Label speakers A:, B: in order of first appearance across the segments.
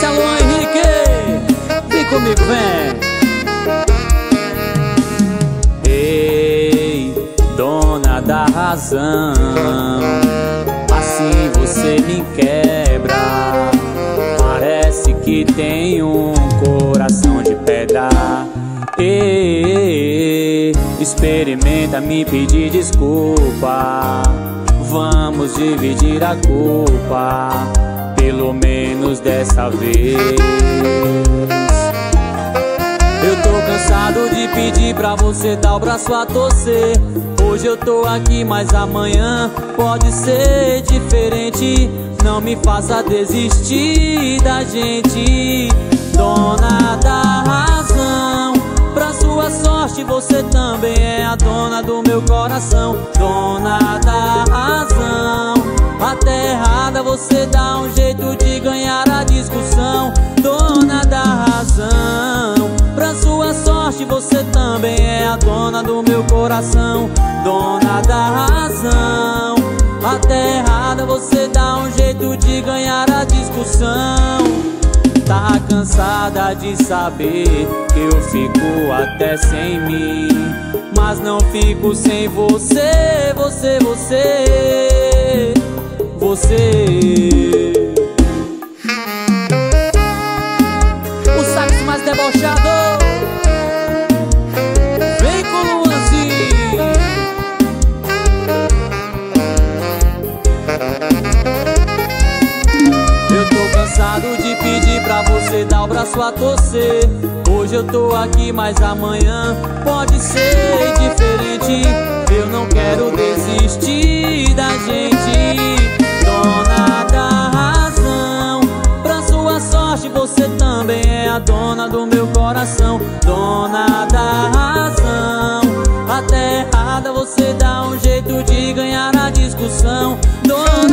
A: Luan Henrique. Vem comigo, vem. Ei, dona da razão Assim você me quebra. Parece que tem um coração de pedra. Ei, experimenta me pedir desculpa. Vamos dividir a culpa Pelo menos dessa vez. Eu tô cansado de pedir pra você dar o braço a torcer. Hoje eu tô aqui, mas amanhã pode ser diferente. Não me faça desistir da gente. Dona da razão Pra sua sorte você também é a dona do meu coração. Dona da razão Até errada você dá um jeito dona do meu coração Dona da razão. Até errada você dá um jeito de ganhar a discussão. Tá cansada de saber que eu fico até sem mim Mas não fico sem você, você, você Você. O sax mais debochado cansado de pedir pra você dar o braço a torcer. Hoje eu tô aqui, mas amanhã pode ser diferente. Eu não quero desistir da gente. Dona da razão Pra sua sorte você também é a dona do meu coração. Dona da razão Até errada você dá um jeito de ganhar a discussão. Dona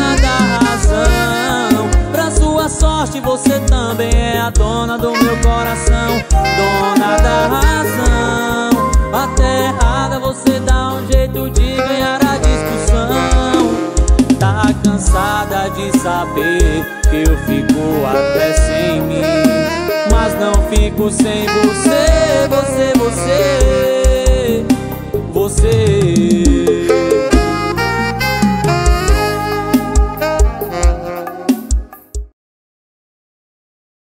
A: sorte você também é a dona do meu coração Dona da razão. Até errada você dá um jeito de ganhar a discussão. Tá cansada de saber que eu fico até sem mim Mas não fico sem você, você, você Você